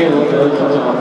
ちょっと。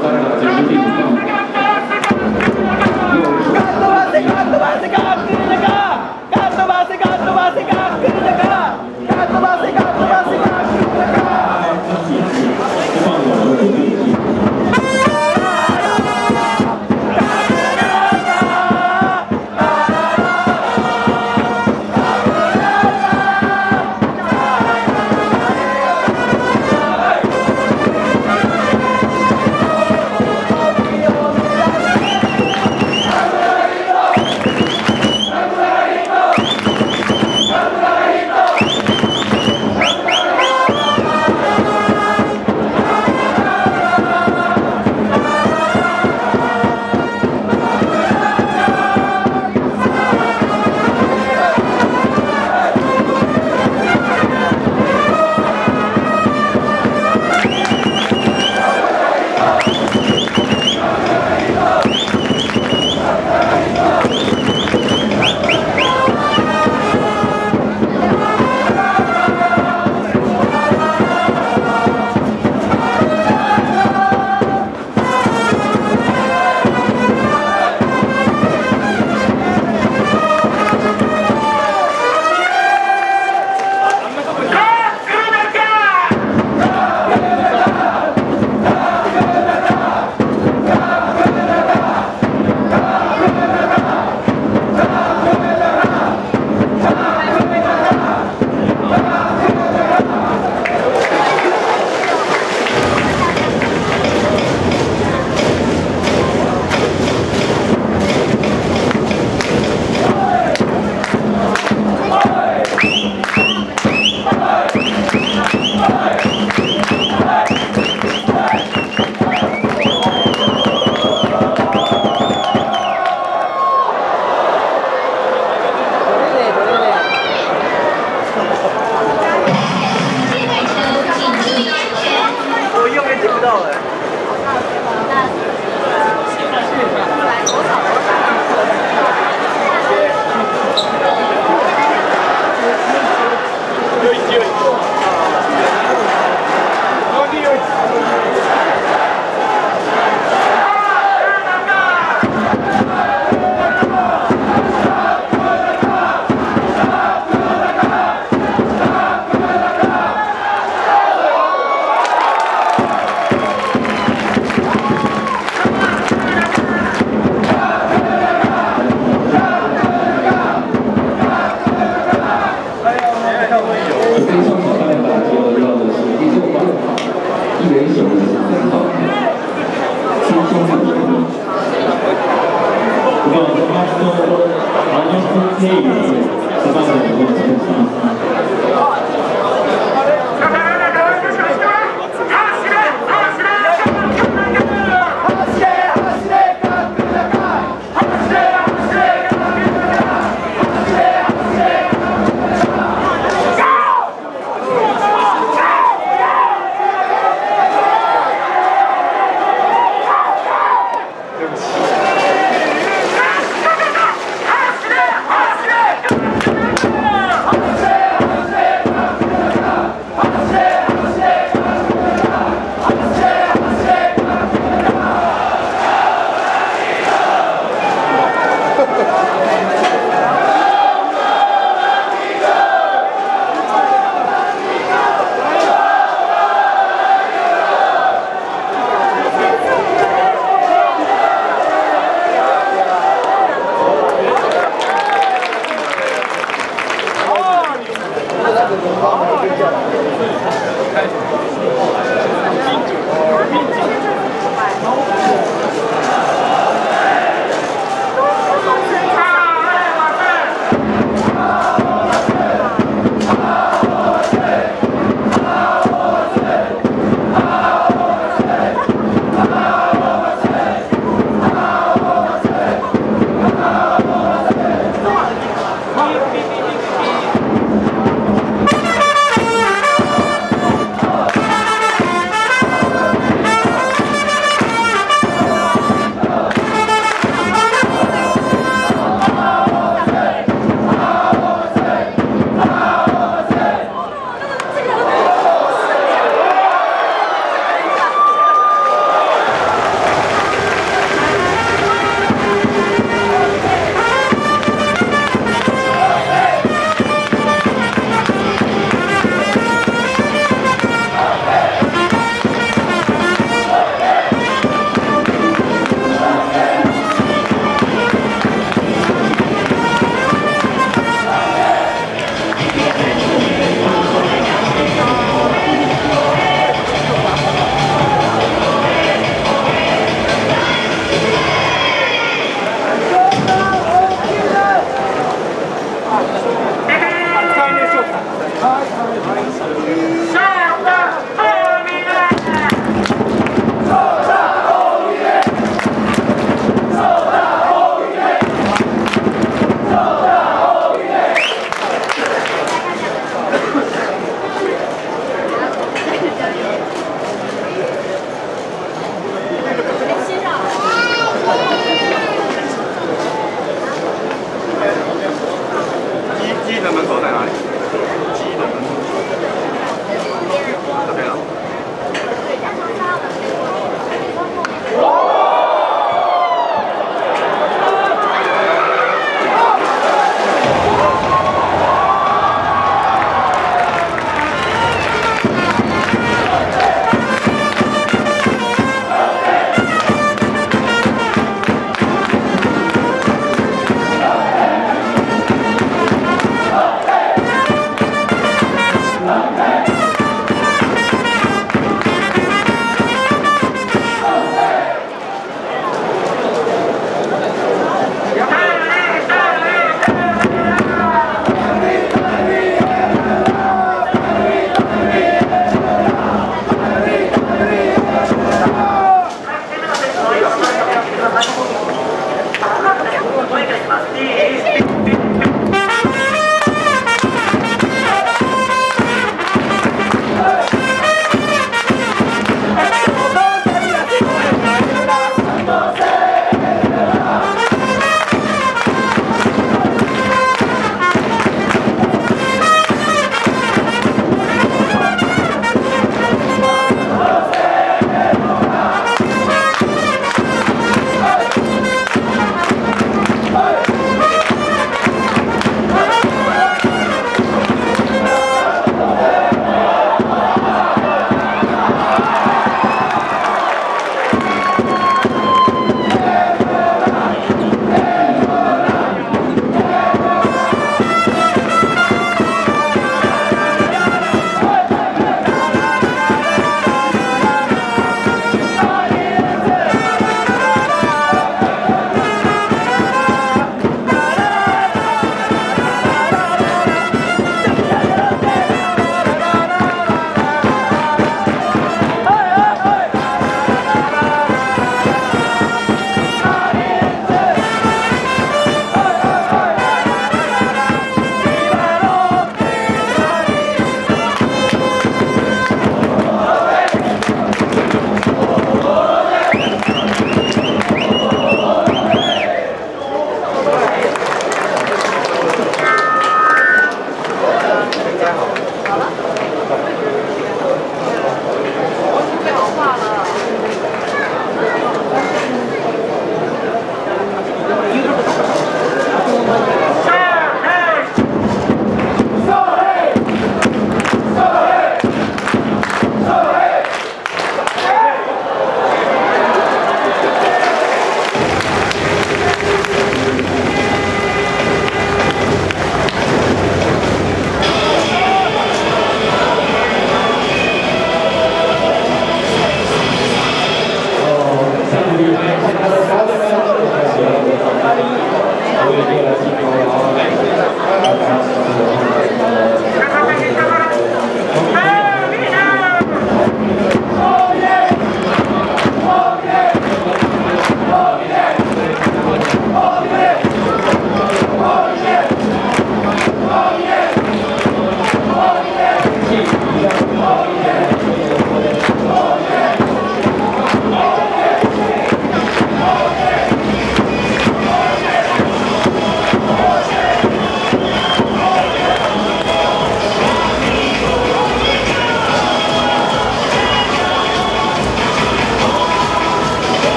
好，睡觉。门口在哪里？